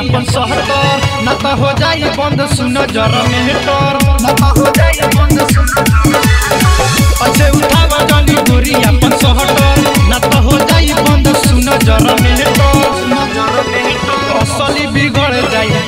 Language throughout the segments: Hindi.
अपन शहर तर न तो हो जाए बंद, सुन जर में मेटर न तो हो जाए बंद, सुन अच्छे उठावा जानी दूरी अपन शहर तर न तो हो जाए बंद, सुन जर में डर सुन जर में मेटर असली बिगड़ जाए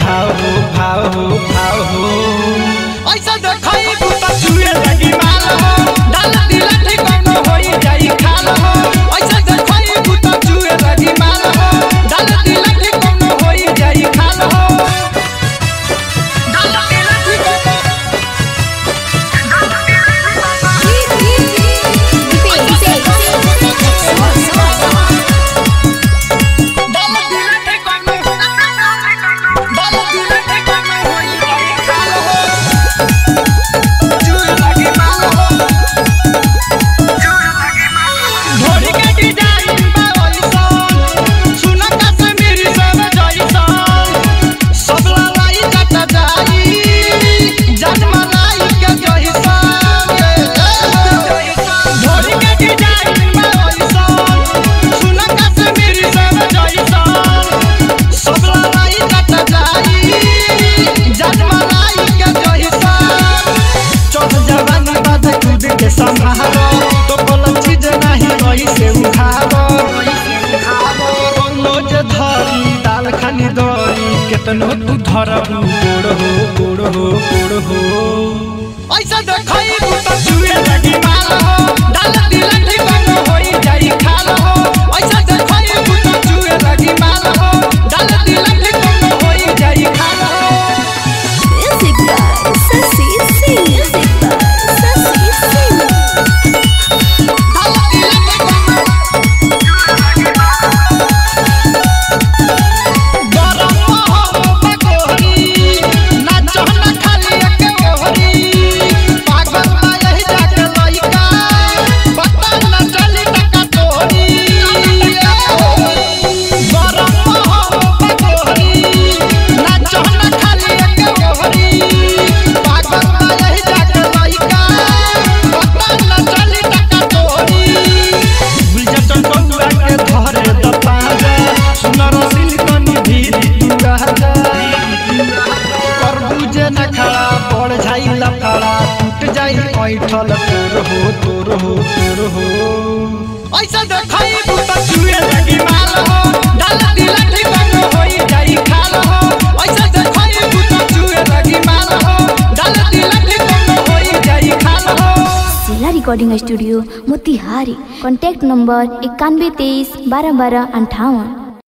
केतनो तू धरबू गोड़ हो गोड़ हो गोड़ हो ऐसा देखई तू पड़ जाई लफड़ा, टूट जाई ऐठल तोर हो तोर हो तोर हो। ऐसा देखाई बुता छुए लगी माल हो, डाल दिल ठिकाना होई जाई खाल हो। ऐसा देखाई बुता छुए लगी माल हो, डाल दिल ठिकाना होई जाई खाल हो। जिला recording studio Motihari. Contact number इक्यानवे, तेईस, बारह बारह, अंठावन।